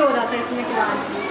हो रहा था इसमें के बाद